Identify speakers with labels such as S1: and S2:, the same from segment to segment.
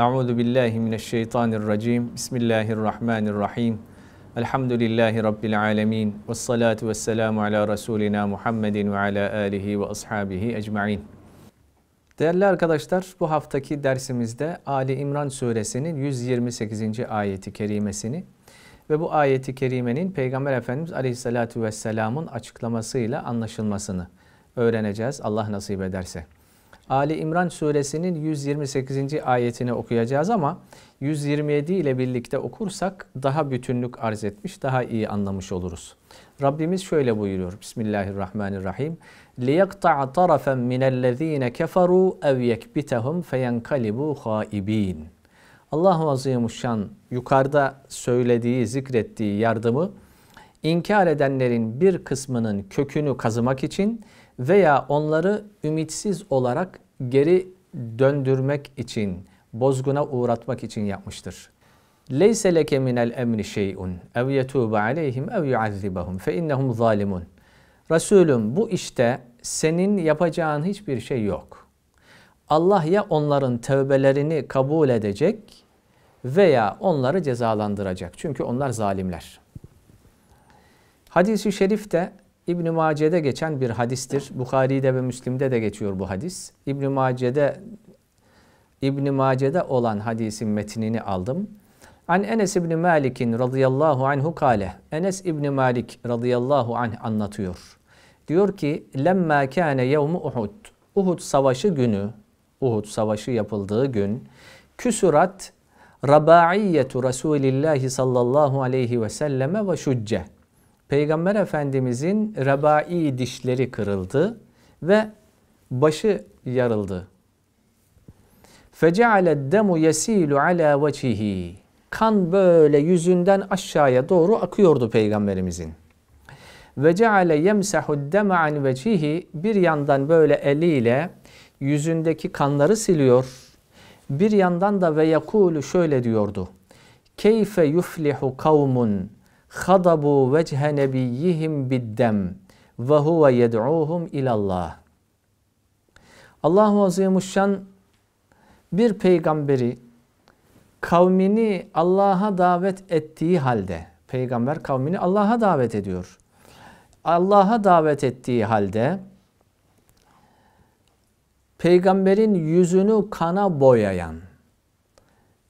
S1: Euzu billahi mineşşeytanirracim. Bismillahirrahmanirrahim. Elhamdülillahi rabbil alamin. Ves salatu vesselamu ala rasulina Muhammedin ve ala alihi ve ashabihi ecmaîn. Değerli arkadaşlar, bu haftaki dersimizde Ali İmran suresinin 128. ayeti kerimesini ve bu ayeti kerimenin Peygamber Efendimiz Aleyhisselatü Vesselam'ın açıklamasıyla anlaşılmasını öğreneceğiz Allah nasip ederse. Ali İmran suresinin 128. ayetini okuyacağız ama 127 ile birlikte okursak daha bütünlük arz etmiş, daha iyi anlamış oluruz. Rabbimiz şöyle buyuruyor. Bismillahirrahmanirrahim. لِيَقْطَعَ طَرَفًا مِنَ الَّذ۪ينَ كَفَرُوا اَوْ يَكْبِتَهُمْ فَيَنْقَلِبُوا خَائِب۪ينَ Allah-u Azimuşşan yukarıda söylediği, zikrettiği yardımı inkar edenlerin bir kısmının kökünü kazımak için veya onları ümitsiz olarak geri döndürmek için, bozguna uğratmak için yapmıştır. Leke minel emri şey'un ev yetubu aleyhim ev yuazzibahum fe innehum zalimun. Resulüm bu işte senin yapacağın hiçbir şey yok. Allah ya onların tövbelerini kabul edecek veya onları cezalandıracak. Çünkü onlar zalimler. Hadis-i şerifte İbn Mace'de geçen bir hadistir. Bukhari'de ve Müslim'de de geçiyor bu hadis. İbn Mace'de İbn Mace'de olan hadisin metnini aldım. An Enes İbn Malik radıyallahu anhu kale. Enes İbn Malik radıyallahu anh anlatıyor. Diyor ki: "Lemma kana yevmu Uhud." Uhud savaşı günü, Uhud savaşı yapıldığı gün küsurat rabaiyetu Resulillahi sallallahu aleyhi ve selleme ve şucce. Peygamber Efendimizin rebai dişleri kırıldı ve başı yarıldı. Feceale demu yesilu ala vecihi. Kan böyle yüzünden aşağıya doğru akıyordu peygamberimizin. Ceale yemsahu deme an vecihi bir yandan böyle eliyle yüzündeki kanları siliyor. Bir yandan da ve yakulu şöyle diyordu. Keyfe yuflihu kavmun khadabu vechhe nebiyyihim biddem ve huve yed'uhum ilallah. Allahu Azimuşşan bir peygamberi kavmini Allah'a davet ettiği halde peygamber kavmini Allah'a davet ediyor. Allah'a davet ettiği halde peygamberin yüzünü kana boyayan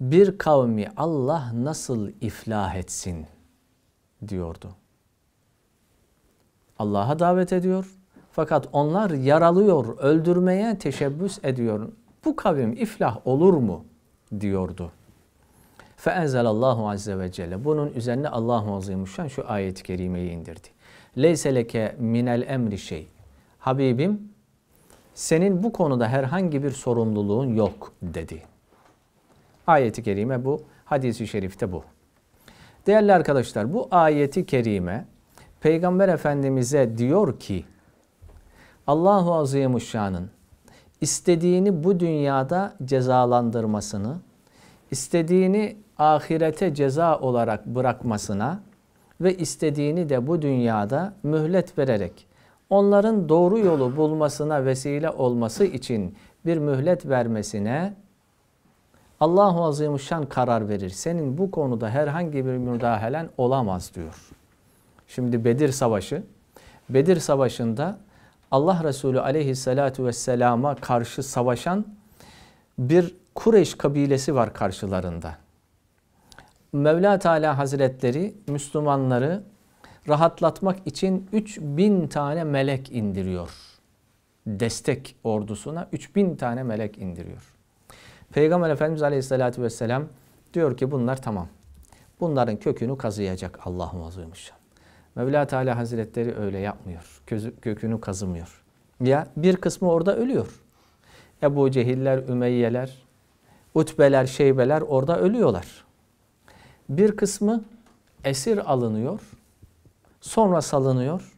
S1: bir kavmi Allah nasıl iflah etsin diyordu. Allah'a davet ediyor. Fakat onlar yaralıyor, öldürmeye teşebbüs ediyor. Bu kavim iflah olur mu? diyordu. Feenzelallahu azze ve celle. Bunun üzerine Allahu Azimuşşan şu ayet-i kerimeyi indirdi. Leyse leke minel emri şey. Habibim senin bu konuda herhangi bir sorumluluğun yok dedi. Ayeti kerime bu. Hadis-i şerifte bu. Değerli arkadaşlar bu ayeti kerime Peygamber Efendimiz'e diyor ki Allahu Azimuşşan'ın istediğini bu dünyada cezalandırmasını, istediğini ahirete ceza olarak bırakmasına ve istediğini de bu dünyada mühlet vererek onların doğru yolu bulmasına vesile olması için bir mühlet vermesine Allahu Azimuşşan karar verir. Senin bu konuda herhangi bir müdahalen olamaz diyor. Şimdi Bedir Savaşı. Bedir Savaşı'nda Allah Resulü aleyhissalatu vesselama karşı savaşan bir Kureyş kabilesi var karşılarında. Mevla Teala Hazretleri Müslümanları rahatlatmak için 3000 tane melek indiriyor. Destek ordusuna 3000 tane melek indiriyor. Peygamber Efendimiz Aleyhisselatü Vesselam diyor ki bunlar tamam. Bunların kökünü kazıyacak Allahu Azimuşşan. Mevla Teala Hazretleri öyle yapmıyor. Kökünü kazımıyor. Ya bir kısmı orada ölüyor. Ebu Cehiller, Ümeyyeler, Utbeler, Şeybeler orada ölüyorlar. Bir kısmı esir alınıyor. Sonra salınıyor.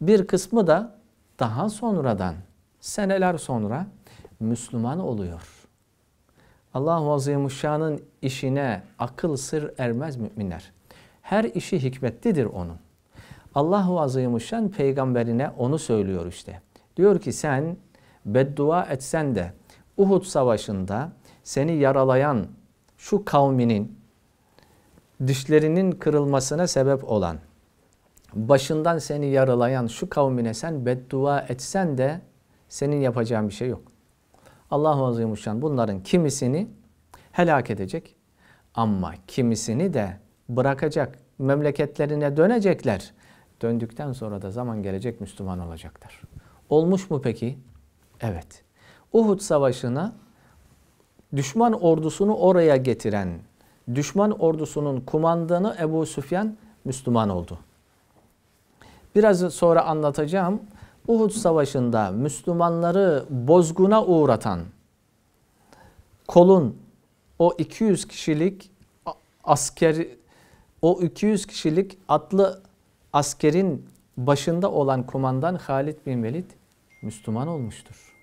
S1: Bir kısmı da daha sonradan, seneler sonra Müslüman oluyor. Allah-u Azimuşşan'ın işine akıl sır ermez müminler. Her işi hikmetlidir onun. Allah-u Azimuşşan peygamberine onu söylüyor işte. Diyor ki sen beddua etsen de Uhud savaşında seni yaralayan şu kavminin dişlerinin kırılmasına sebep olan, başından seni yaralayan şu kavmine sen beddua etsen de senin yapacağın bir şey yok. Allah-u Azimuşşan bunların kimisini helak edecek ama kimisini de bırakacak. Memleketlerine dönecekler. Döndükten sonra da zaman gelecek Müslüman olacaklar. Olmuş mu peki? Evet. Uhud Savaşı'na düşman ordusunu oraya getiren, düşman ordusunun kumandanı Ebu Süfyan Müslüman oldu. Biraz sonra anlatacağım. Uhud Savaşı'nda Müslümanları bozguna uğratan kolun o 200 kişilik asker o 200 kişilik atlı askerin başında olan kumandan Halid bin Velid Müslüman olmuştur.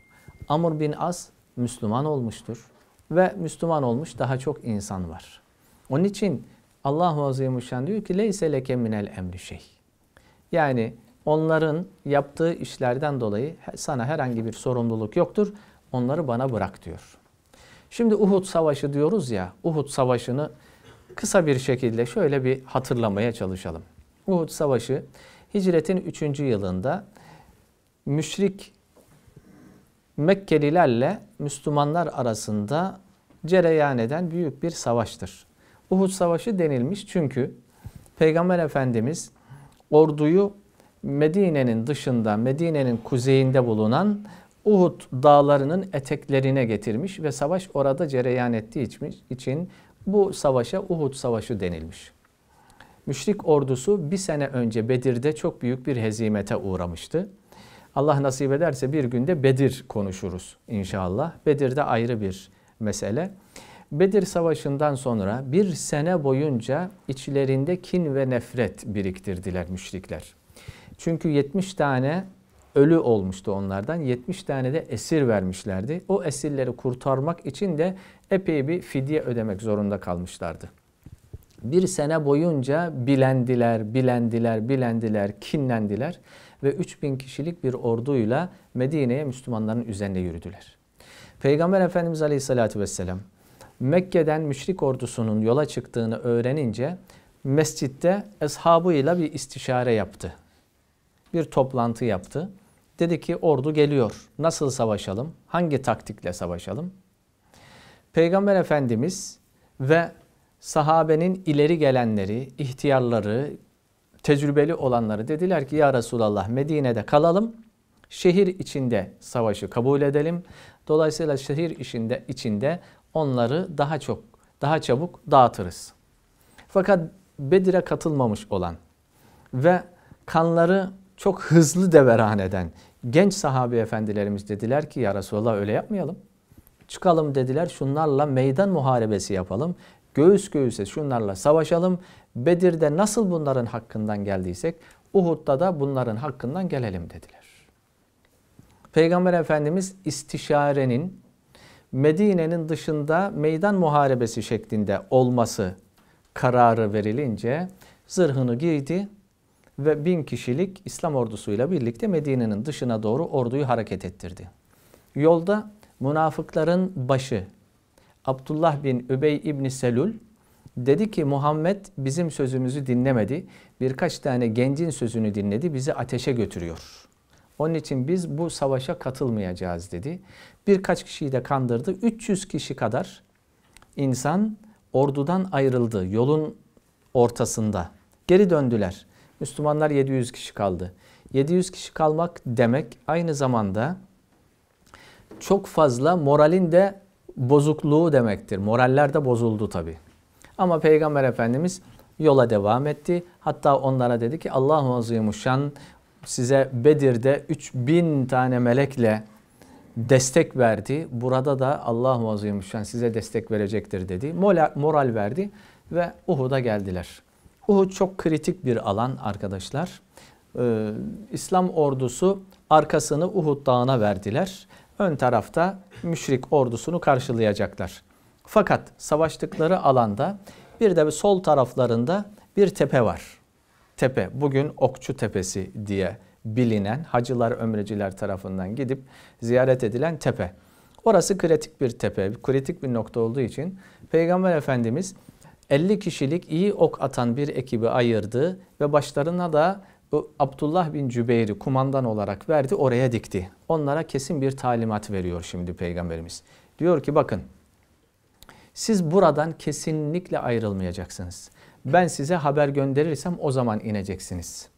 S1: Amr bin As Müslüman olmuştur. Ve Müslüman olmuş daha çok insan var. Onun için Allah-u Azimuşşan diyor ki leyse leke minel emri şey. Yani onların yaptığı işlerden dolayı sana herhangi bir sorumluluk yoktur. Onları bana bırak diyor. Şimdi Uhud Savaşı diyoruz ya, Uhud Savaşı'nı kısa bir şekilde şöyle bir hatırlamaya çalışalım. Uhud Savaşı hicretin 3. yılında müşrik Mekkelilerle Müslümanlar arasında cereyan eden büyük bir savaştır. Uhud Savaşı denilmiş çünkü Peygamber Efendimiz orduyu Medine'nin dışında, Medine'nin kuzeyinde bulunan Uhud dağlarının eteklerine getirmiş ve savaş orada cereyan ettiği için bu savaşa Uhud Savaşı denilmiş. Müşrik ordusu bir sene önce Bedir'de çok büyük bir hezimete uğramıştı. Allah nasip ederse bir günde Bedir konuşuruz inşallah. Bedir'de ayrı bir mesele. Bedir Savaşı'ndan sonra bir sene boyunca içlerinde kin ve nefret biriktirdiler müşrikler. Çünkü 70 tane ölü olmuştu onlardan. 70 tane de esir vermişlerdi. O esirleri kurtarmak için de epey bir fidye ödemek zorunda kalmışlardı. Bir sene boyunca bilendiler, bilendiler, bilendiler, kinlendiler ve 3000 kişilik bir orduyla Medine'ye Müslümanların üzerine yürüdüler. Peygamber Efendimiz Aleyhisselatü Vesselam Mekke'den müşrik ordusunun yola çıktığını öğrenince mescitte eshabıyla bir istişare yaptı. Bir toplantı yaptı. Dedi ki ordu geliyor. Nasıl savaşalım? Hangi taktikle savaşalım? Peygamber Efendimiz ve sahabenin ileri gelenleri, ihtiyarları, tecrübeli olanları dediler ki ya Resulallah Medine'de kalalım. Şehir içinde savaşı kabul edelim. Dolayısıyla şehir içinde içinde onları daha çok, daha çabuk dağıtırız. Fakat Bedir'e katılmamış olan ve kanları çok hızlı deveran eden genç sahabe efendilerimiz dediler ki ya Resulallah öyle yapmayalım. Çıkalım dediler şunlarla meydan muharebesi yapalım. Göğüs göğüse şunlarla savaşalım. Bedir'de nasıl bunların hakkından geldiysek Uhud'da da bunların hakkından gelelim dediler. Peygamber Efendimiz istişarenin Medine'nin dışında meydan muharebesi şeklinde olması kararı verilince zırhını giydi ve bin kişilik İslam ordusuyla birlikte Medine'nin dışına doğru orduyu hareket ettirdi. Yolda münafıkların başı Abdullah bin Übey İbni Selul dedi ki Muhammed bizim sözümüzü dinlemedi. Birkaç tane gencin sözünü dinledi. Bizi ateşe götürüyor. Onun için biz bu savaşa katılmayacağız dedi. Birkaç kişiyi de kandırdı. 300 kişi kadar insan ordudan ayrıldı yolun ortasında. Geri döndüler. Müslümanlar 700 kişi kaldı. 700 kişi kalmak demek aynı zamanda çok fazla moralin de bozukluğu demektir. Moraller de bozuldu tabi. Ama Peygamber Efendimiz yola devam etti. Hatta onlara dedi ki Allahu Azimuşşan size Bedir'de 3000 tane melekle destek verdi. Burada da Allahu Azimuşşan size destek verecektir dedi. Moral verdi ve Uhud'a geldiler. Uhud çok kritik bir alan arkadaşlar. Ee, İslam ordusu arkasını Uhud dağına verdiler. Ön tarafta müşrik ordusunu karşılayacaklar. Fakat savaştıkları alanda bir de sol taraflarında bir tepe var. Tepe bugün Okçu Tepesi diye bilinen hacılar ömreciler tarafından gidip ziyaret edilen tepe. Orası kritik bir tepe, kritik bir nokta olduğu için Peygamber Efendimiz 50 kişilik iyi ok atan bir ekibi ayırdı ve başlarına da Abdullah bin Cübeyr'i kumandan olarak verdi, oraya dikti. Onlara kesin bir talimat veriyor şimdi Peygamberimiz. Diyor ki bakın siz buradan kesinlikle ayrılmayacaksınız. Ben size haber gönderirsem o zaman ineceksiniz.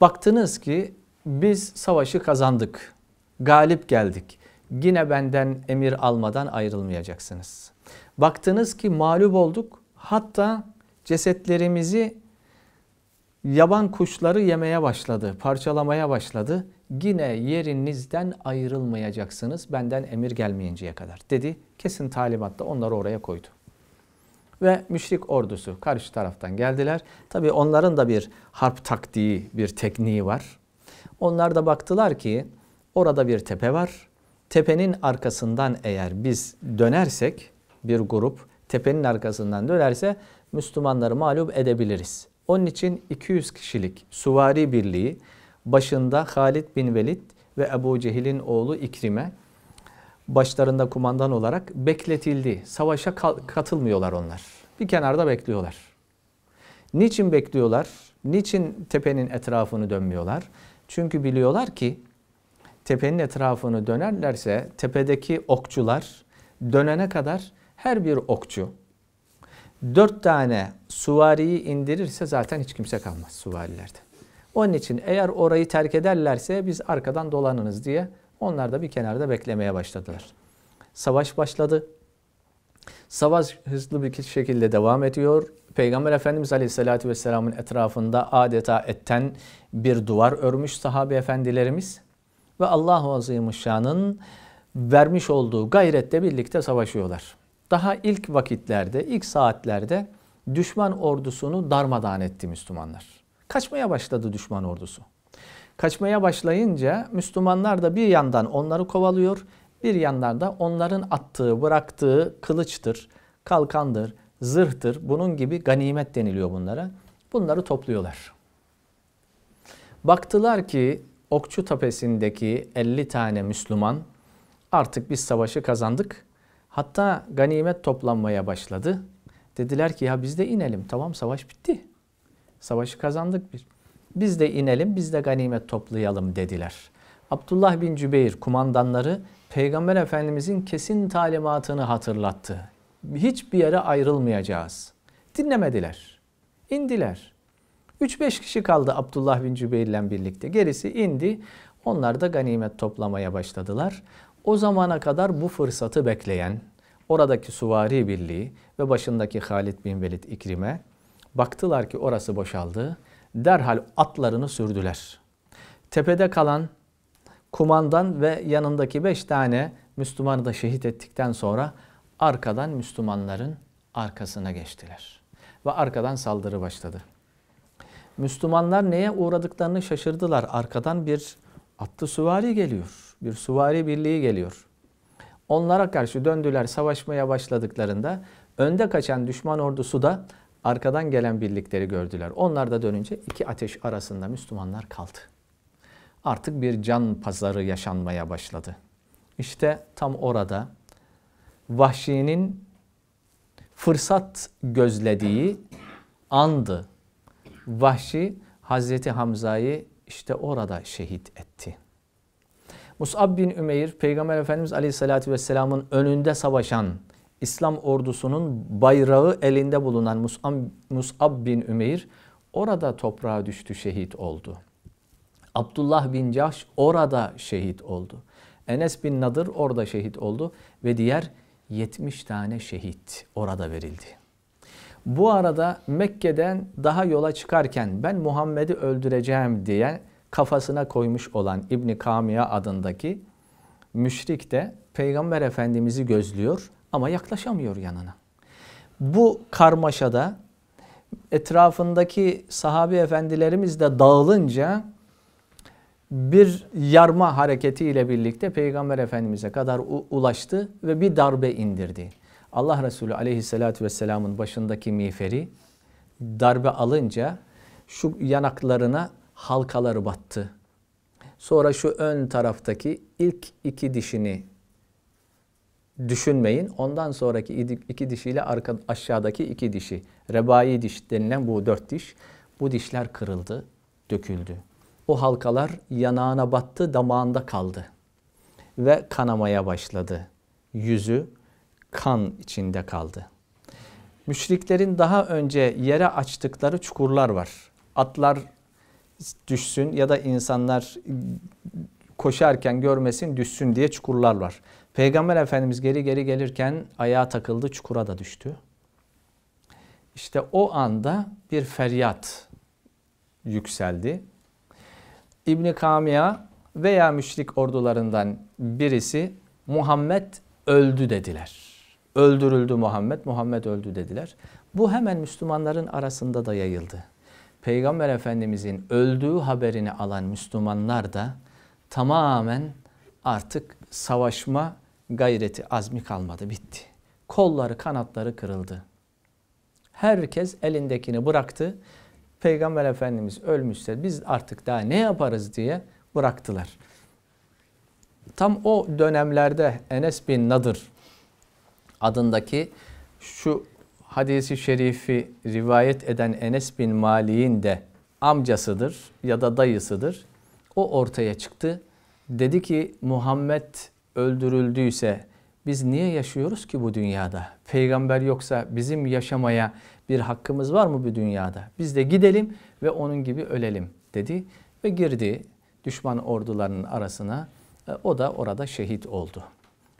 S1: Baktınız ki biz savaşı kazandık, galip geldik. Yine benden emir almadan ayrılmayacaksınız. Baktınız ki mağlup olduk. Hatta cesetlerimizi yaban kuşları yemeye başladı, parçalamaya başladı. Yine yerinizden ayrılmayacaksınız benden emir gelmeyinceye kadar dedi. Kesin talimatta onları oraya koydu. Ve müşrik ordusu karşı taraftan geldiler. Tabi onların da bir harp taktiği, bir tekniği var. Onlar da baktılar ki orada bir tepe var. Tepenin arkasından eğer biz dönersek bir grup tepenin arkasından dönerse Müslümanları mağlup edebiliriz. Onun için 200 kişilik suvari birliği başında Halid bin Velid ve Ebu Cehil'in oğlu İkrime başlarında kumandan olarak bekletildi. Savaşa katılmıyorlar onlar. Bir kenarda bekliyorlar. Niçin bekliyorlar? Niçin tepenin etrafını dönmüyorlar? Çünkü biliyorlar ki tepenin etrafını dönerlerse tepedeki okçular dönene kadar her bir okçu dört tane suvariyi indirirse zaten hiç kimse kalmaz suvarilerde. Onun için eğer orayı terk ederlerse biz arkadan dolanınız diye onlar da bir kenarda beklemeye başladılar. Savaş başladı. Savaş hızlı bir şekilde devam ediyor. Peygamber Efendimiz Aleyhisselatü Vesselam'ın etrafında adeta etten bir duvar örmüş sahabe efendilerimiz. Ve Allah-u Azimuşşan'ın vermiş olduğu gayrette birlikte savaşıyorlar. Daha ilk vakitlerde, ilk saatlerde düşman ordusunu darmadağın etti Müslümanlar. Kaçmaya başladı düşman ordusu. Kaçmaya başlayınca Müslümanlar da bir yandan onları kovalıyor, bir yandan da onların attığı, bıraktığı kılıçtır, kalkandır, zırhtır, bunun gibi ganimet deniliyor bunlara. Bunları topluyorlar. Baktılar ki Okçu Tepesi'ndeki 50 tane Müslüman artık biz savaşı kazandık. Hatta ganimet toplanmaya başladı. Dediler ki ya biz de inelim. Tamam savaş bitti. Savaşı kazandık biz. Biz de inelim, biz de ganimet toplayalım dediler. Abdullah bin Cübeyr kumandanları Peygamber Efendimizin kesin talimatını hatırlattı. Hiçbir yere ayrılmayacağız. Dinlemediler. İndiler. 3-5 kişi kaldı Abdullah bin Cübeyr ile birlikte. Gerisi indi. Onlar da ganimet toplamaya başladılar. O zamana kadar bu fırsatı bekleyen oradaki suvari birliği ve başındaki Halid bin Velid İkrime baktılar ki orası boşaldı. Derhal atlarını sürdüler. Tepede kalan kumandan ve yanındaki beş tane Müslümanı da şehit ettikten sonra arkadan Müslümanların arkasına geçtiler. Ve arkadan saldırı başladı. Müslümanlar neye uğradıklarını şaşırdılar. Arkadan bir atlı süvari geliyor. Bir süvari birliği geliyor. Onlara karşı döndüler savaşmaya başladıklarında önde kaçan düşman ordusu da arkadan gelen birlikleri gördüler. Onlar da dönünce iki ateş arasında Müslümanlar kaldı. Artık bir can pazarı yaşanmaya başladı. İşte tam orada Vahşi'nin fırsat gözlediği andı. Vahşi Hazreti Hamza'yı işte orada şehit etti. Mus'ab bin Ümeyr, Peygamber Efendimiz Aleyhisselatü Vesselam'ın önünde savaşan İslam ordusunun bayrağı elinde bulunan Mus'ab, Mus'ab bin Ümeyr orada toprağa düştü, şehit oldu. Abdullah bin Cahş orada şehit oldu. Enes bin Nadır orada şehit oldu ve diğer 70 tane şehit orada verildi. Bu arada Mekke'den daha yola çıkarken ben Muhammed'i öldüreceğim diye kafasına koymuş olan İbni Kamiya adındaki müşrik de Peygamber Efendimiz'i gözlüyor ama yaklaşamıyor yanına. Bu karmaşada etrafındaki sahabi efendilerimiz de dağılınca bir yarma hareketiyle birlikte Peygamber Efendimiz'e kadar ulaştı ve bir darbe indirdi. Allah Resulü aleyhissalatü vesselamın başındaki miğferi darbe alınca şu yanaklarına halkaları battı. Sonra şu ön taraftaki ilk iki dişini düşünmeyin. Ondan sonraki iki dişiyle arka, aşağıdaki iki dişi, rebai diş denilen bu dört diş, bu dişler kırıldı, döküldü. O halkalar yanağına battı, damağında kaldı. Ve kanamaya başladı. Yüzü kan içinde kaldı. Müşriklerin daha önce yere açtıkları çukurlar var. Atlar düşsün ya da insanlar koşarken görmesin düşsün diye çukurlar var. Peygamber Efendimiz geri geri gelirken ayağa takıldı çukura da düştü. İşte o anda bir feryat yükseldi. İbni Kamiya veya müşrik ordularından birisi Muhammed öldü dediler. Öldürüldü Muhammed, Muhammed öldü dediler. Bu hemen Müslümanların arasında da yayıldı. Peygamber Efendimizin öldüğü haberini alan Müslümanlar da tamamen artık savaşma gayreti, azmi kalmadı, bitti. Kolları, kanatları kırıldı. Herkes elindekini bıraktı. Peygamber Efendimiz ölmüşse biz artık daha ne yaparız diye bıraktılar. Tam o dönemlerde Enes bin Nadır adındaki şu hadisi şerifi rivayet eden Enes bin Malik'in de amcasıdır ya da dayısıdır. O ortaya çıktı. Dedi ki Muhammed öldürüldüyse biz niye yaşıyoruz ki bu dünyada? Peygamber yoksa bizim yaşamaya bir hakkımız var mı bu dünyada? Biz de gidelim ve onun gibi ölelim dedi ve girdi düşman ordularının arasına. E, o da orada şehit oldu.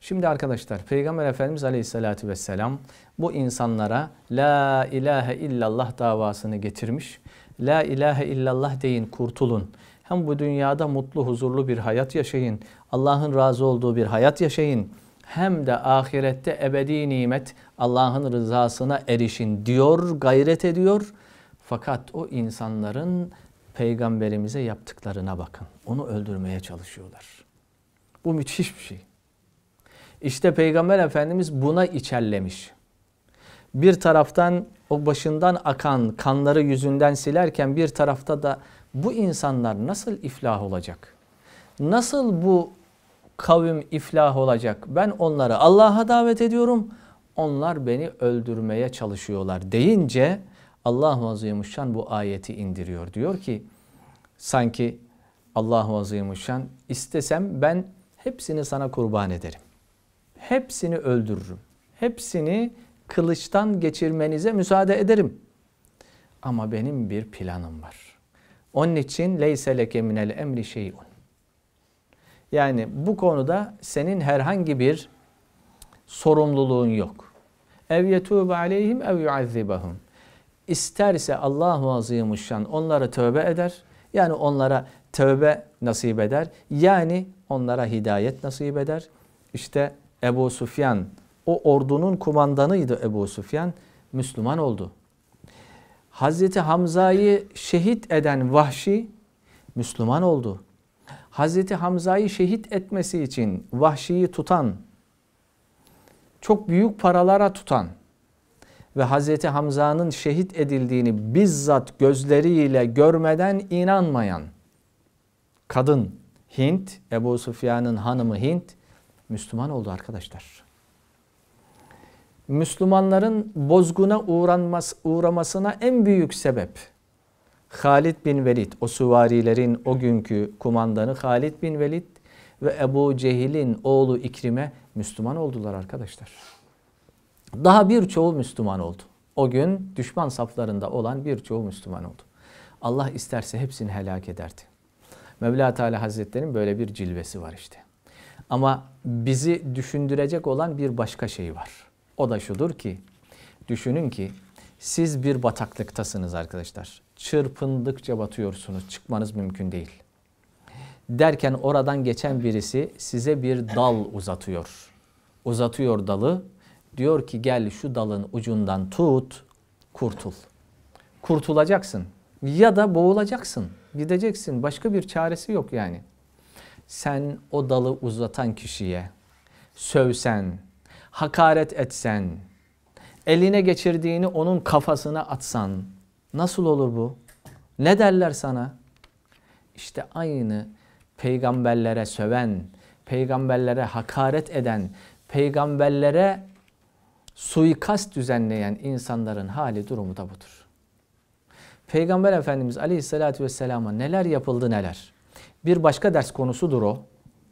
S1: Şimdi arkadaşlar Peygamber Efendimiz Aleyhisselatü Vesselam bu insanlara La ilahe illallah davasını getirmiş. La ilahe illallah deyin kurtulun. Hem bu dünyada mutlu huzurlu bir hayat yaşayın. Allah'ın razı olduğu bir hayat yaşayın. Hem de ahirette ebedi nimet Allah'ın rızasına erişin diyor, gayret ediyor. Fakat o insanların peygamberimize yaptıklarına bakın. Onu öldürmeye çalışıyorlar. Bu müthiş bir şey. İşte Peygamber Efendimiz buna içerlemiş. Bir taraftan o başından akan kanları yüzünden silerken bir tarafta da bu insanlar nasıl iflah olacak? Nasıl bu kavim iflah olacak? Ben onları Allah'a davet ediyorum. Onlar beni öldürmeye çalışıyorlar deyince Allah Azimuşşan bu ayeti indiriyor. Diyor ki sanki Allah Azimuşşan istesem ben hepsini sana kurban ederim hepsini öldürürüm. Hepsini kılıçtan geçirmenize müsaade ederim. Ama benim bir planım var. Onun için leyse leke minel emri şeyun. Yani bu konuda senin herhangi bir sorumluluğun yok. Ev yetûbe aleyhim ev yuazzibahum. İsterse Allahu Azimuşşan onları tövbe eder. Yani onlara tövbe nasip eder. Yani onlara hidayet nasip eder. İşte Ebu Sufyan, o ordunun kumandanıydı Ebu Sufyan, Müslüman oldu. Hazreti Hamza'yı şehit eden Vahşi Müslüman oldu. Hazreti Hamza'yı şehit etmesi için Vahşi'yi tutan, çok büyük paralara tutan ve Hazreti Hamza'nın şehit edildiğini bizzat gözleriyle görmeden inanmayan kadın Hint, Ebu Sufyan'ın hanımı Hint Müslüman oldu arkadaşlar. Müslümanların bozguna uğranması, uğramasına en büyük sebep Halid bin Velid, o süvarilerin o günkü kumandanı Halid bin Velid ve Ebu Cehil'in oğlu İkrime Müslüman oldular arkadaşlar. Daha birçoğu Müslüman oldu. O gün düşman saflarında olan birçoğu Müslüman oldu. Allah isterse hepsini helak ederdi. Mevla Teala Hazretleri'nin böyle bir cilvesi var işte. Ama bizi düşündürecek olan bir başka şey var. O da şudur ki, düşünün ki siz bir bataklıktasınız arkadaşlar. Çırpındıkça batıyorsunuz, çıkmanız mümkün değil. Derken oradan geçen birisi size bir dal uzatıyor. Uzatıyor dalı. Diyor ki gel şu dalın ucundan tut, kurtul. Kurtulacaksın ya da boğulacaksın. Gideceksin. Başka bir çaresi yok yani sen o dalı uzatan kişiye sövsen, hakaret etsen, eline geçirdiğini onun kafasına atsan nasıl olur bu? Ne derler sana? İşte aynı peygamberlere söven, peygamberlere hakaret eden, peygamberlere suikast düzenleyen insanların hali durumu da budur. Peygamber Efendimiz Aleyhisselatü Vesselam'a neler yapıldı neler. Bir başka ders konusudur o.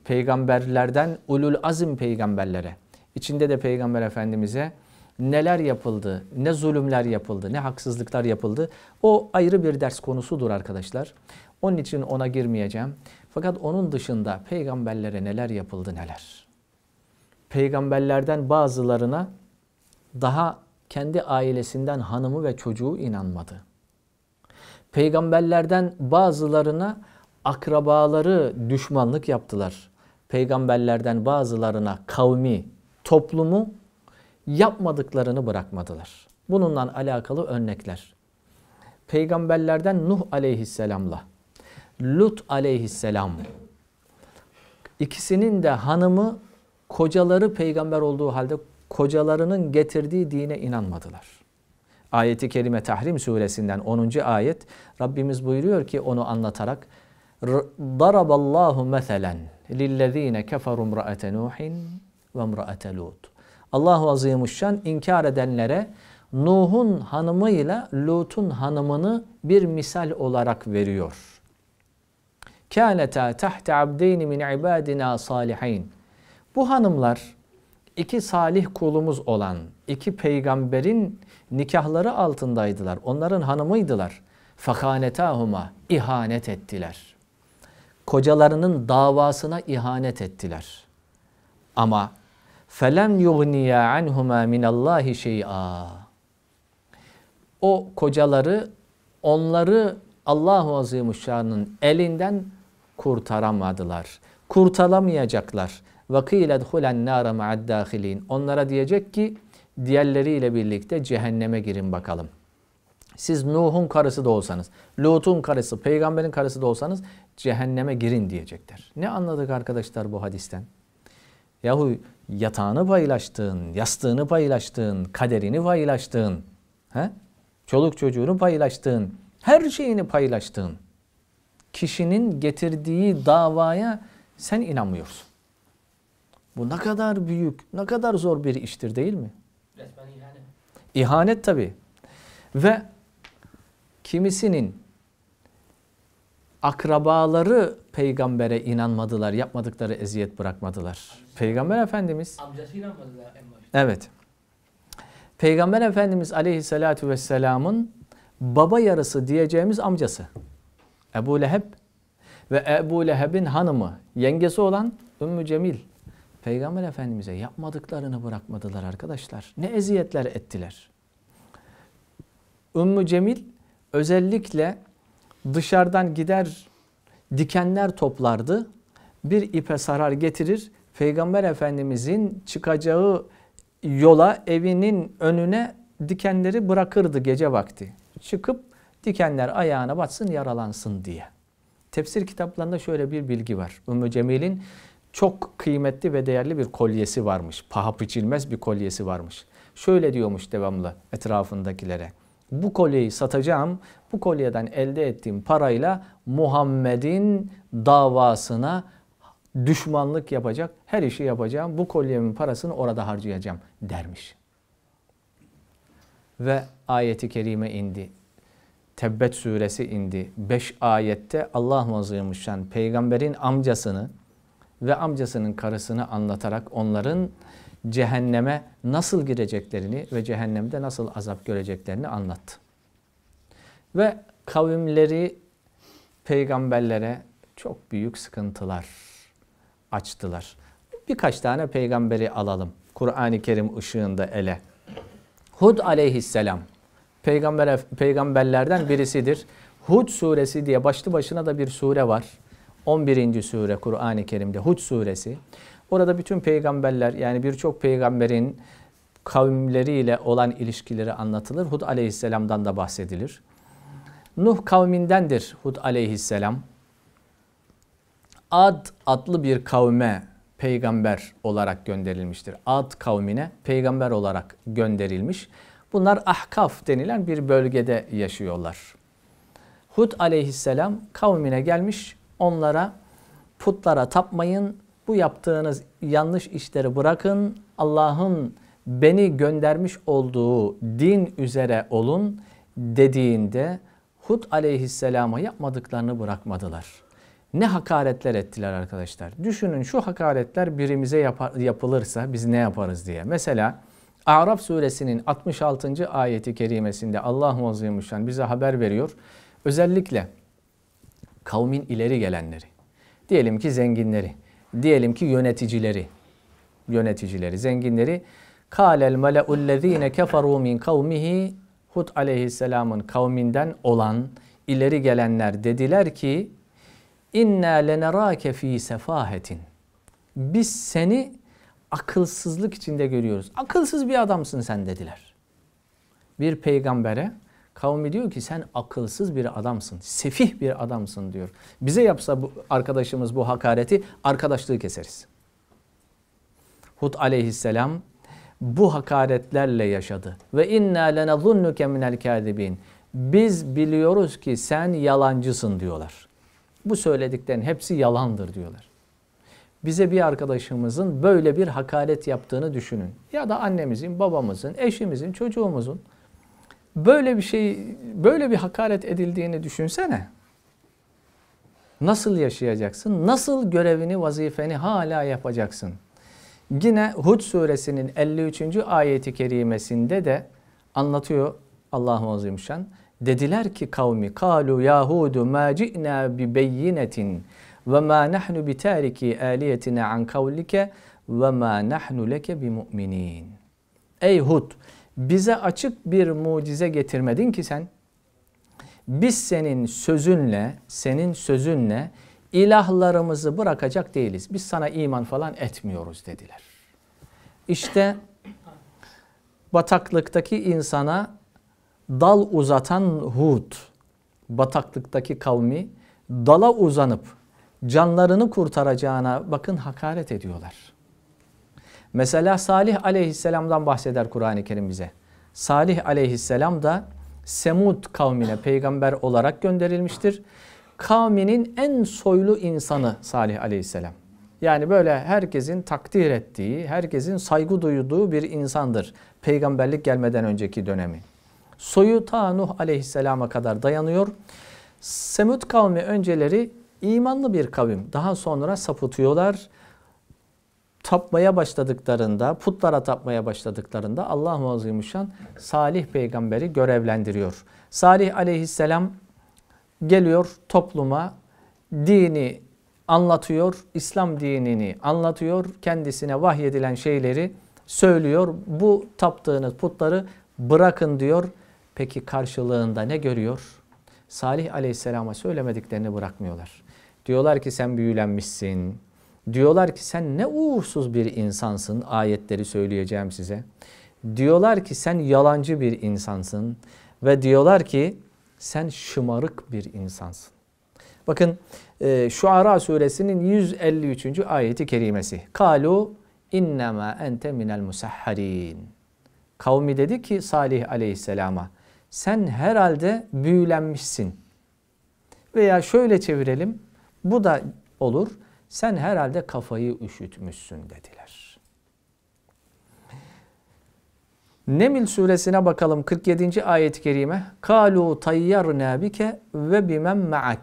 S1: Peygamberlerden ulul azim peygamberlere. İçinde de Peygamber Efendimiz'e neler yapıldı, ne zulümler yapıldı, ne haksızlıklar yapıldı. O ayrı bir ders konusudur arkadaşlar. Onun için ona girmeyeceğim. Fakat onun dışında peygamberlere neler yapıldı neler. Peygamberlerden bazılarına daha kendi ailesinden hanımı ve çocuğu inanmadı. Peygamberlerden bazılarına akrabaları düşmanlık yaptılar. Peygamberlerden bazılarına kavmi, toplumu yapmadıklarını bırakmadılar. Bununla alakalı örnekler. Peygamberlerden Nuh aleyhisselamla Lut aleyhisselam ikisinin de hanımı kocaları peygamber olduğu halde kocalarının getirdiği dine inanmadılar. Ayeti kerime Tahrim suresinden 10. ayet Rabbimiz buyuruyor ki onu anlatarak Daraballahu meselen lillezine keferu imra'ate Nuhin ve imra'ate Lut. Allahu Azimuşşan inkar edenlere Nuh'un hanımıyla Lut'un hanımını bir misal olarak veriyor. Kânetâ tahte abdeyni min ibadina salihin. Bu hanımlar iki salih kulumuz olan iki peygamberin nikahları altındaydılar. Onların hanımıydılar. Fakânetâhuma ihanet ettiler kocalarının davasına ihanet ettiler. Ama felem yugniya anhuma min Allahi şey'a. O kocaları onları Allahu Azimuşşan'ın elinden kurtaramadılar. Kurtaramayacaklar. Ve kîle dhulen nâre ma'ad Onlara diyecek ki diğerleriyle birlikte cehenneme girin bakalım.'' Siz Nuh'un karısı da olsanız, Lut'un karısı, peygamberin karısı da olsanız cehenneme girin diyecekler. Ne anladık arkadaşlar bu hadisten? Yahu yatağını paylaştığın, yastığını paylaştığın, kaderini paylaştığın, he? çoluk çocuğunu paylaştığın, her şeyini paylaştığın kişinin getirdiği davaya sen inanmıyorsun. Bu ne kadar büyük, ne kadar zor bir iştir değil mi? Resmen ihanet. İhanet tabi. Ve kimisinin akrabaları peygambere inanmadılar, yapmadıkları eziyet bırakmadılar. Peygamber Efendimiz... Amcası inanmadılar en başta. Evet. Peygamber Efendimiz aleyhissalatu vesselamın baba yarısı diyeceğimiz amcası. Ebu Leheb ve Ebu Leheb'in hanımı, yengesi olan Ümmü Cemil. Peygamber Efendimiz'e yapmadıklarını bırakmadılar arkadaşlar. Ne eziyetler ettiler. Ümmü Cemil özellikle dışarıdan gider dikenler toplardı. Bir ipe sarar getirir. Peygamber Efendimizin çıkacağı yola evinin önüne dikenleri bırakırdı gece vakti. Çıkıp dikenler ayağına batsın yaralansın diye. Tefsir kitaplarında şöyle bir bilgi var. Ümmü Cemil'in çok kıymetli ve değerli bir kolyesi varmış. Paha biçilmez bir kolyesi varmış. Şöyle diyormuş devamlı etrafındakilere. Bu kolyeyi satacağım. Bu kolyeden elde ettiğim parayla Muhammed'in davasına düşmanlık yapacak, her işi yapacağım. Bu kolyemin parasını orada harcayacağım dermiş. Ve ayeti kerime indi. Tebbet suresi indi. Beş ayette Allah Azimuşşan peygamberin amcasını ve amcasının karısını anlatarak onların cehenneme nasıl gireceklerini ve cehennemde nasıl azap göreceklerini anlattı. Ve kavimleri peygamberlere çok büyük sıkıntılar açtılar. Birkaç tane peygamberi alalım. Kur'an-ı Kerim ışığında ele. Hud aleyhisselam peygamber peygamberlerden birisidir. Hud suresi diye başlı başına da bir sure var. 11. sure Kur'an-ı Kerim'de Hud suresi. Orada bütün peygamberler yani birçok peygamberin kavimleriyle olan ilişkileri anlatılır. Hud aleyhisselamdan da bahsedilir. Nuh kavmindendir Hud aleyhisselam. Ad adlı bir kavme peygamber olarak gönderilmiştir. Ad kavmine peygamber olarak gönderilmiş. Bunlar Ahkaf denilen bir bölgede yaşıyorlar. Hud aleyhisselam kavmine gelmiş onlara putlara tapmayın, bu yaptığınız yanlış işleri bırakın. Allah'ın beni göndermiş olduğu din üzere olun dediğinde Hud aleyhisselama yapmadıklarını bırakmadılar. Ne hakaretler ettiler arkadaşlar. Düşünün şu hakaretler birimize yapar, yapılırsa biz ne yaparız diye. Mesela Araf suresinin 66. ayeti kerimesinde Allah Azimuşşan bize haber veriyor. Özellikle kavmin ileri gelenleri, diyelim ki zenginleri, diyelim ki yöneticileri, yöneticileri, zenginleri Kâlel mele'ullezîne keferû min kavmihi Hud aleyhisselamın kavminden olan ileri gelenler dediler ki inna lenerâke fî sefahetin biz seni akılsızlık içinde görüyoruz. Akılsız bir adamsın sen dediler. Bir peygambere kavmi diyor ki sen akılsız bir adamsın, sefih bir adamsın diyor. Bize yapsa bu arkadaşımız bu hakareti arkadaşlığı keseriz. Hud aleyhisselam bu hakaretlerle yaşadı. Ve inna lenazunnuke minel kadibin. Biz biliyoruz ki sen yalancısın diyorlar. Bu söylediklerin hepsi yalandır diyorlar. Bize bir arkadaşımızın böyle bir hakaret yaptığını düşünün. Ya da annemizin, babamızın, eşimizin, çocuğumuzun böyle bir şey, böyle bir hakaret edildiğini düşünsene. Nasıl yaşayacaksın? Nasıl görevini, vazifeni hala yapacaksın? Yine Hud suresinin 53. ayeti kerimesinde de anlatıyor Allah-u Azimüşşan. Dediler ki kavmi kalu yahudu ma ci'na bi beyinetin ve ma nahnu bi tariki aliyetina an kavlike ve ma nahnu leke bi mu'minin. Ey Hud bize açık bir mucize getirmedin ki sen. Biz senin sözünle, senin sözünle ilahlarımızı bırakacak değiliz. Biz sana iman falan etmiyoruz dediler. İşte bataklıktaki insana dal uzatan Hud, bataklıktaki kavmi dala uzanıp canlarını kurtaracağına bakın hakaret ediyorlar. Mesela Salih aleyhisselamdan bahseder Kur'an-ı Kerim bize. Salih aleyhisselam da Semud kavmine peygamber olarak gönderilmiştir. Kavminin en soylu insanı Salih aleyhisselam. Yani böyle herkesin takdir ettiği, herkesin saygı duyduğu bir insandır. Peygamberlik gelmeden önceki dönemi. Soyu ta Nuh aleyhisselama kadar dayanıyor. Semud kavmi önceleri imanlı bir kavim. Daha sonra sapıtıyorlar. Tapmaya başladıklarında, putlara tapmaya başladıklarında Allah-u Azimuşşan Salih peygamberi görevlendiriyor. Salih aleyhisselam geliyor topluma dini anlatıyor, İslam dinini anlatıyor, kendisine vahyedilen şeyleri söylüyor. Bu taptığınız putları bırakın diyor. Peki karşılığında ne görüyor? Salih aleyhisselama söylemediklerini bırakmıyorlar. Diyorlar ki sen büyülenmişsin. Diyorlar ki sen ne uğursuz bir insansın. Ayetleri söyleyeceğim size. Diyorlar ki sen yalancı bir insansın. Ve diyorlar ki sen şımarık bir insansın. Bakın e, Şuara suresinin 153. ayeti kerimesi. Kalu innema ente minel musahharin. Kavmi dedi ki Salih aleyhisselama sen herhalde büyülenmişsin. Veya şöyle çevirelim bu da olur. Sen herhalde kafayı üşütmüşsün dediler. Nemil suresine bakalım 47. ayet-i kerime. Kalu tayyarna bike ve bimen ma'ak.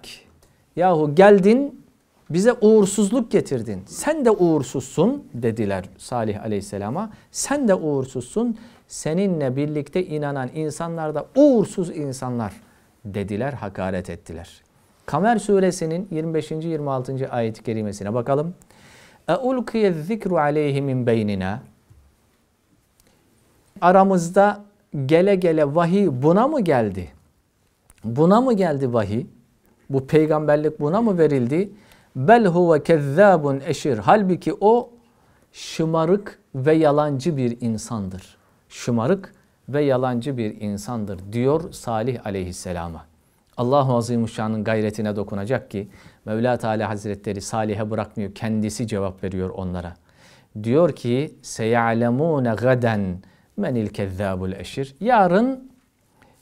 S1: Yahu geldin bize uğursuzluk getirdin. Sen de uğursuzsun dediler Salih aleyhisselama. Sen de uğursuzsun. Seninle birlikte inanan insanlar da uğursuz insanlar dediler, hakaret ettiler. Kamer suresinin 25. 26. ayet-i kerimesine bakalım. اَاُلْقِيَ الذِّكْرُ عَلَيْهِ مِنْ بَيْنِنَا Aramızda gele gele vahiy buna mı geldi? Buna mı geldi vahiy? Bu peygamberlik buna mı verildi? Bel huve kezzabun eşir. Halbuki o şımarık ve yalancı bir insandır. Şımarık ve yalancı bir insandır diyor Salih aleyhisselama. Allahu Azimuşşan'ın gayretine dokunacak ki Mevla Teala Hazretleri Salih'e bırakmıyor. Kendisi cevap veriyor onlara. Diyor ki seyalemune gaden menil kezzabul eşir. Yarın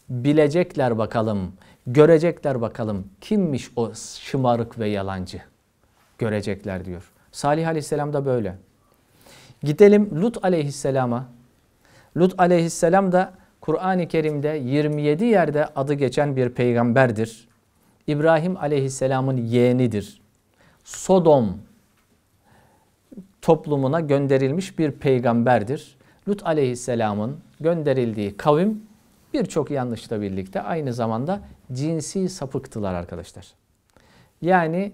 S1: bilecekler bakalım Görecekler bakalım kimmiş o şımarık ve yalancı. Görecekler diyor. Salih aleyhisselam da böyle. Gidelim Lut aleyhisselama. Lut aleyhisselam da Kur'an-ı Kerim'de 27 yerde adı geçen bir peygamberdir. İbrahim aleyhisselamın yeğenidir. Sodom toplumuna gönderilmiş bir peygamberdir. Lut aleyhisselamın gönderildiği kavim birçok yanlışla birlikte aynı zamanda cinsi sapıktılar arkadaşlar. Yani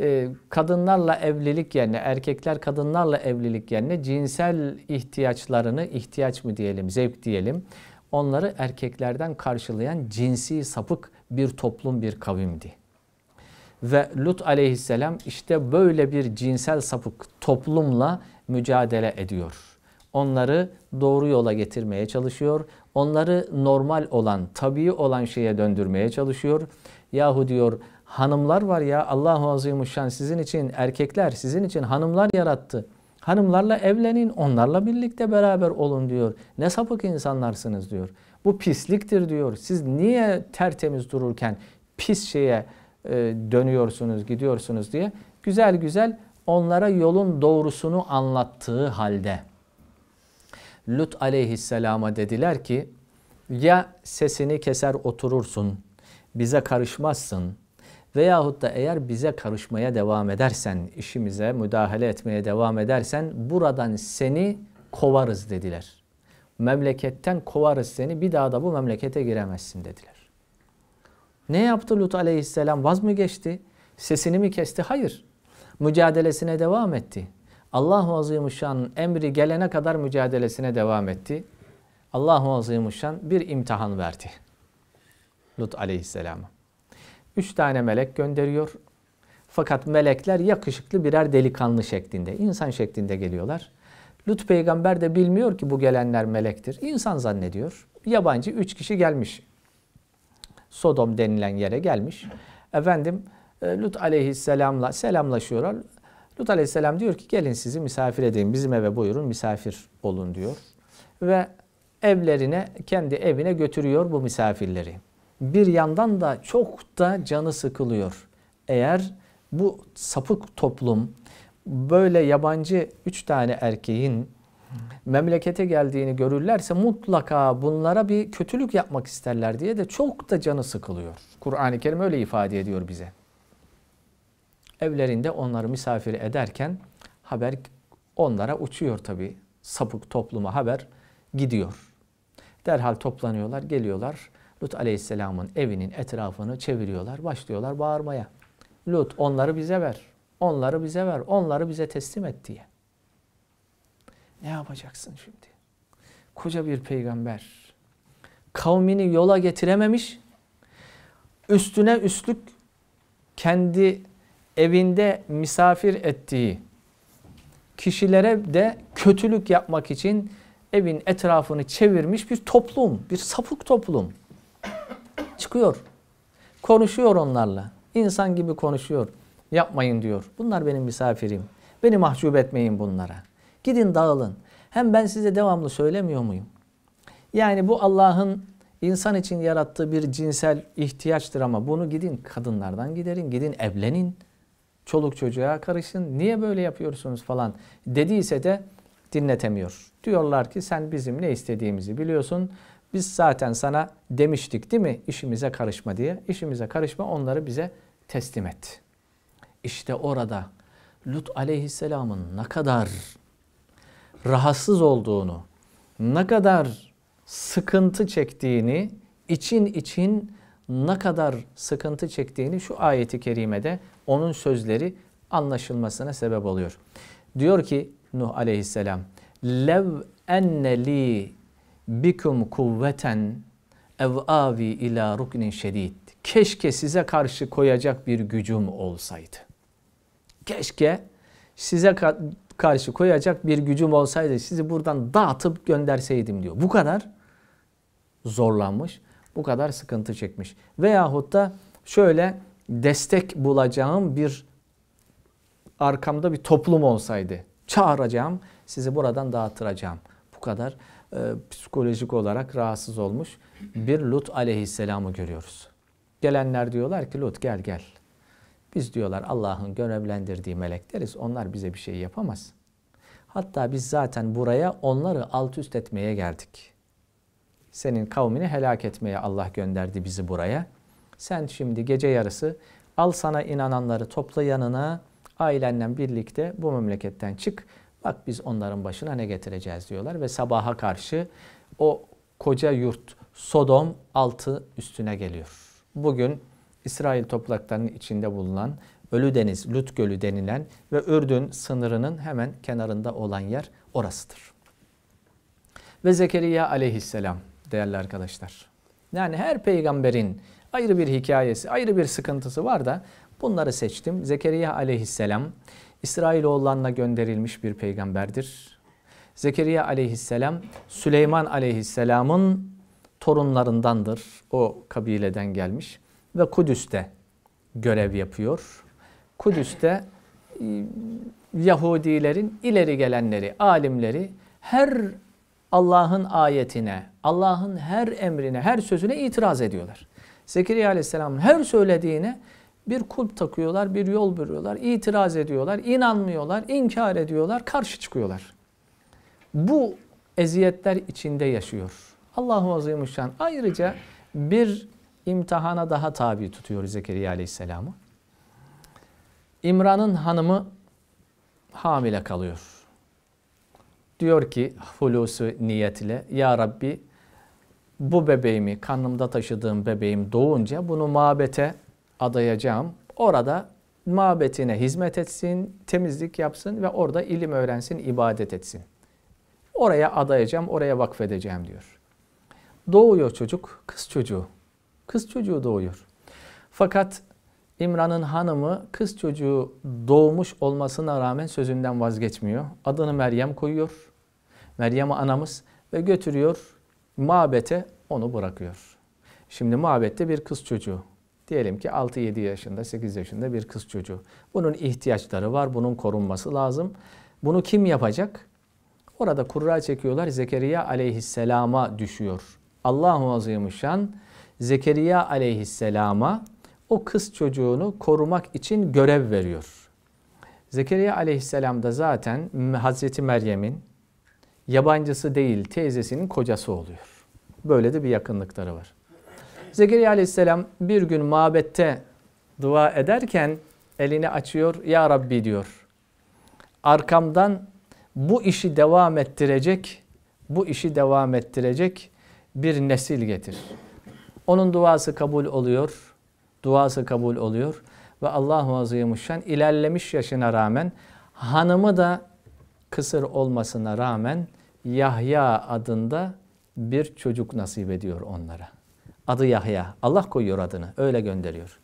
S1: e, kadınlarla evlilik yerine, erkekler kadınlarla evlilik yerine cinsel ihtiyaçlarını, ihtiyaç mı diyelim, zevk diyelim, onları erkeklerden karşılayan cinsi sapık bir toplum, bir kavimdi. Ve Lut aleyhisselam işte böyle bir cinsel sapık toplumla mücadele ediyor. Onları doğru yola getirmeye çalışıyor. Onları normal olan, tabii olan şeye döndürmeye çalışıyor. Yahu diyor hanımlar var ya Allahu Azimuşşan sizin için erkekler sizin için hanımlar yarattı. Hanımlarla evlenin, onlarla birlikte beraber olun diyor. Ne sapık insanlarsınız diyor. Bu pisliktir diyor. Siz niye tertemiz dururken pis şeye e, dönüyorsunuz, gidiyorsunuz diye güzel güzel onlara yolun doğrusunu anlattığı halde Lut aleyhisselama dediler ki ya sesini keser oturursun, bize karışmazsın veyahut da eğer bize karışmaya devam edersen, işimize müdahale etmeye devam edersen buradan seni kovarız dediler. Memleketten kovarız seni bir daha da bu memlekete giremezsin dediler. Ne yaptı Lut aleyhisselam? Vaz mı geçti? Sesini mi kesti? Hayır. Mücadelesine devam etti. Allahu Azimuşşan emri gelene kadar mücadelesine devam etti. Allahu Azimuşşan bir imtihan verdi. Lut aleyhisselama. Üç tane melek gönderiyor. Fakat melekler yakışıklı birer delikanlı şeklinde, insan şeklinde geliyorlar. Lut peygamber de bilmiyor ki bu gelenler melektir. İnsan zannediyor. Yabancı üç kişi gelmiş. Sodom denilen yere gelmiş. Efendim e, Lut aleyhisselamla selamlaşıyorlar. Lut aleyhisselam diyor ki gelin sizi misafir edeyim. Bizim eve buyurun misafir olun diyor. Ve evlerine kendi evine götürüyor bu misafirleri. Bir yandan da çok da canı sıkılıyor. Eğer bu sapık toplum böyle yabancı üç tane erkeğin memlekete geldiğini görürlerse mutlaka bunlara bir kötülük yapmak isterler diye de çok da canı sıkılıyor. Kur'an-ı Kerim öyle ifade ediyor bize. Evlerinde onları misafir ederken haber onlara uçuyor tabi. Sapık topluma haber gidiyor. Derhal toplanıyorlar, geliyorlar. Lut Aleyhisselam'ın evinin etrafını çeviriyorlar, başlıyorlar bağırmaya. Lut onları bize ver, onları bize ver, onları bize teslim et diye. Ne yapacaksın şimdi? Koca bir peygamber. Kavmini yola getirememiş. Üstüne üstlük kendi evinde misafir ettiği kişilere de kötülük yapmak için evin etrafını çevirmiş bir toplum, bir sapık toplum. Çıkıyor. Konuşuyor onlarla. İnsan gibi konuşuyor. Yapmayın diyor. Bunlar benim misafirim. Beni mahcup etmeyin bunlara. Gidin dağılın. Hem ben size devamlı söylemiyor muyum? Yani bu Allah'ın insan için yarattığı bir cinsel ihtiyaçtır ama bunu gidin kadınlardan giderin, gidin evlenin. Çoluk çocuğa karışın. Niye böyle yapıyorsunuz falan dediyse de dinletemiyor. Diyorlar ki sen bizim ne istediğimizi biliyorsun. Biz zaten sana demiştik değil mi işimize karışma diye. İşimize karışma onları bize teslim et. İşte orada Lut aleyhisselamın ne kadar rahatsız olduğunu, ne kadar sıkıntı çektiğini, için için ne kadar sıkıntı çektiğini şu ayeti kerimede onun sözleri anlaşılmasına sebep oluyor. Diyor ki Nuh aleyhisselam, lev enne li bikum kuvveten ev avi ila ruknin şedid. Keşke size karşı koyacak bir gücüm olsaydı. Keşke size karşı koyacak bir gücüm olsaydı sizi buradan dağıtıp gönderseydim diyor. Bu kadar zorlanmış, bu kadar sıkıntı çekmiş. Veyahut da şöyle destek bulacağım bir arkamda bir toplum olsaydı çağıracağım, sizi buradan dağıtıracağım. Bu kadar e, psikolojik olarak rahatsız olmuş bir Lut aleyhisselamı görüyoruz. Gelenler diyorlar ki Lut gel gel. Biz diyorlar Allah'ın görevlendirdiği melekleriz. Onlar bize bir şey yapamaz. Hatta biz zaten buraya onları alt üst etmeye geldik. Senin kavmini helak etmeye Allah gönderdi bizi buraya. Sen şimdi gece yarısı al sana inananları topla yanına ailenle birlikte bu memleketten çık. Bak biz onların başına ne getireceğiz diyorlar ve sabaha karşı o koca yurt Sodom altı üstüne geliyor. Bugün İsrail topraklarının içinde bulunan Ölü Deniz, Lut Gölü denilen ve Ürdün sınırının hemen kenarında olan yer orasıdır. Ve Zekeriya aleyhisselam değerli arkadaşlar. Yani her peygamberin ayrı bir hikayesi, ayrı bir sıkıntısı var da bunları seçtim. Zekeriya aleyhisselam İsrailoğullarına gönderilmiş bir peygamberdir. Zekeriya aleyhisselam Süleyman aleyhisselamın torunlarındandır. O kabileden gelmiş ve Kudüs'te görev yapıyor. Kudüs'te e, Yahudilerin ileri gelenleri, alimleri her Allah'ın ayetine, Allah'ın her emrine, her sözüne itiraz ediyorlar. Zekeriya Aleyhisselam'ın her söylediğine bir kulp takıyorlar, bir yol bürüyorlar, itiraz ediyorlar, inanmıyorlar, inkar ediyorlar, karşı çıkıyorlar. Bu eziyetler içinde yaşıyor. Allahu Azimuşşan ayrıca bir imtihana daha tabi tutuyor Zekeriya Aleyhisselam'ı. İmran'ın hanımı hamile kalıyor. Diyor ki hulusu niyetiyle Ya Rabbi bu bebeğimi, karnımda taşıdığım bebeğim doğunca bunu mabete adayacağım. Orada mabetine hizmet etsin, temizlik yapsın ve orada ilim öğrensin, ibadet etsin. Oraya adayacağım, oraya vakfedeceğim diyor. Doğuyor çocuk, kız çocuğu. Kız çocuğu doğuyor. Fakat İmran'ın hanımı kız çocuğu doğmuş olmasına rağmen sözünden vazgeçmiyor. Adını Meryem koyuyor. Meryem anamız ve götürüyor mabete onu bırakıyor. Şimdi mabette bir kız çocuğu. Diyelim ki 6-7 yaşında, 8 yaşında bir kız çocuğu. Bunun ihtiyaçları var, bunun korunması lazım. Bunu kim yapacak? Orada kurra çekiyorlar. Zekeriya aleyhisselama düşüyor. Allahu Azimuşşan Zekeriya aleyhisselama o kız çocuğunu korumak için görev veriyor. Zekeriya aleyhisselam da zaten Hazreti Meryem'in yabancısı değil teyzesinin kocası oluyor. Böyle de bir yakınlıkları var. Zekeriya aleyhisselam bir gün mabette dua ederken elini açıyor. Ya Rabbi diyor. Arkamdan bu işi devam ettirecek, bu işi devam ettirecek bir nesil getir. Onun duası kabul oluyor. Duası kabul oluyor. Ve Allahu Azimuşşan ilerlemiş yaşına rağmen hanımı da kısır olmasına rağmen Yahya adında bir çocuk nasip ediyor onlara. Adı Yahya. Allah koyuyor adını. Öyle gönderiyor.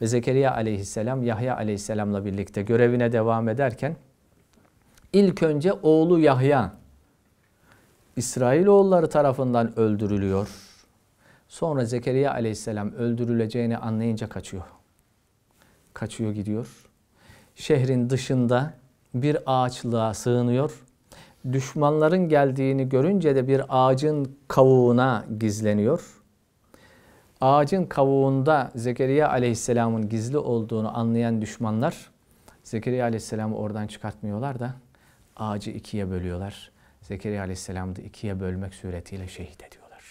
S1: Ve Zekeriya aleyhisselam Yahya aleyhisselamla birlikte görevine devam ederken ilk önce oğlu Yahya İsrailoğulları tarafından öldürülüyor. Sonra Zekeriya aleyhisselam öldürüleceğini anlayınca kaçıyor. Kaçıyor gidiyor. Şehrin dışında bir ağaçlığa sığınıyor. Düşmanların geldiğini görünce de bir ağacın kavuğuna gizleniyor. Ağacın kavuğunda Zekeriya aleyhisselamın gizli olduğunu anlayan düşmanlar Zekeriya aleyhisselamı oradan çıkartmıyorlar da ağacı ikiye bölüyorlar. Zekeriya aleyhisselamı da ikiye bölmek suretiyle şehit ediyorlar.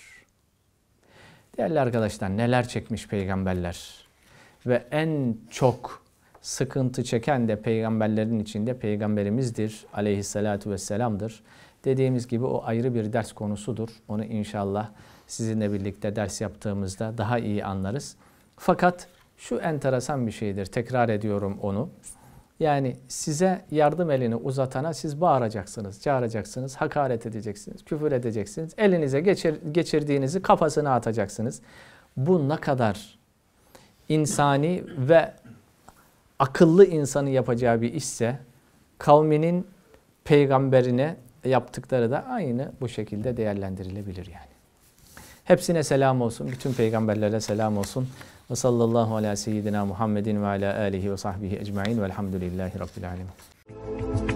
S1: Değerli arkadaşlar neler çekmiş peygamberler ve en çok sıkıntı çeken de peygamberlerin içinde peygamberimizdir. Aleyhissalatu vesselam'dır. Dediğimiz gibi o ayrı bir ders konusudur. Onu inşallah sizinle birlikte ders yaptığımızda daha iyi anlarız. Fakat şu enteresan bir şeydir. Tekrar ediyorum onu. Yani size yardım elini uzatana siz bağıracaksınız, çağıracaksınız, hakaret edeceksiniz, küfür edeceksiniz. Elinize geçir, geçirdiğinizi kafasına atacaksınız. Bu ne kadar insani ve akıllı insanı yapacağı bir işse kavminin peygamberine yaptıkları da aynı bu şekilde değerlendirilebilir yani. Hepsine selam olsun. Bütün peygamberlere selam olsun. Ve sallallahu ala seyyidina Muhammedin ve ala alihi ve sahbihi ecmain velhamdülillahi rabbil alemin.